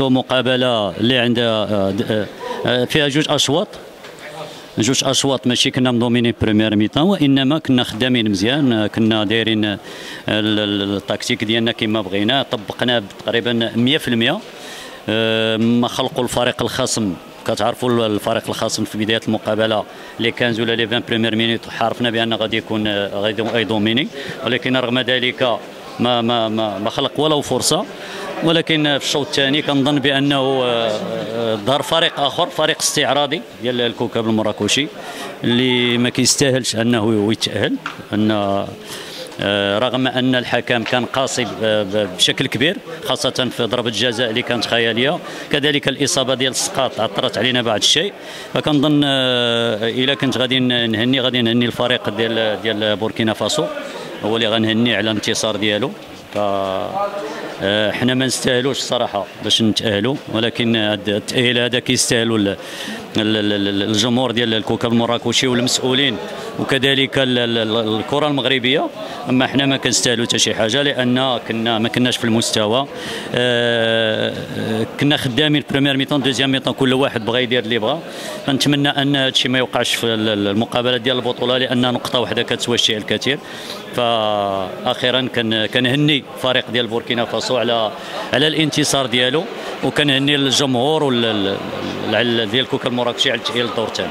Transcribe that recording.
مقابلة اللي عندها آه، آه، فيها جوج اشواط جوج اشواط ماشي كنا مضومينين première mi-temps وإنما كنا خدامين مزيان. آه، كنا دايرين ال- ال- التكتيك ديالنا كما بغينا. طبقنا تقريبا 100% آه، ما خلقوا الفريق الخصم. كتعرفوا الفريق الخصم في بداية المقابلة لي 15 ولا لي 20 premières minutes عرفنا بأن غادي يكون آه، غادي يضوميني ولكن رغم ذلك ما ما ما, ما خلق ولو فرصة. ولكن في الشوط الثاني كنظن بأنه آه، آه، ظهر فريق آخر فريق استعراضي ديال الكوكب المراكشي اللي ما كيستاهلش أنه يتأهل أن آه، رغم أن الحكم كان قاسي بشكل كبير خاصة في ضربة الجزاء اللي كانت خيالية. كذلك الإصابة ديال السقاط اثرت علينا بعض الشيء. فكنظن آه، إلا كنت غادي نهني غادي نهني الفريق ديال ديال بوركينا فاسو. هو اللي غنهني على الانتصار ديالو. آه، حنا ما نستاهلوش الصراحة باش نتاهلوا ولكن التأهيل هذا كيستاهلوا ال- ال- ال- ال- الجمهور ديال الكوكب المراكشي والمسؤولين وكذلك ال- ال- الكرة المغربية. أما حنا ما كنستاهلوا حتى شي حاجة لأن كنا ما كناش في المستوى. آه، آه، كنا خدامين première mi-temps deuxième mi-temps كل واحد بغى يدير اللي بغى فنتمنى أن هذا الشيء ما يوقعش في ال- ال- المقابلة ديال البطولة لأن نقطة واحدة كتسوى الشيء الكثير. فاخيرا كنهني فريق ديال بوركينا فاسو على على الانتصار ديالو وكنهني الجمهور ديال كوكا المراكشي على تاهيل الدور الثاني.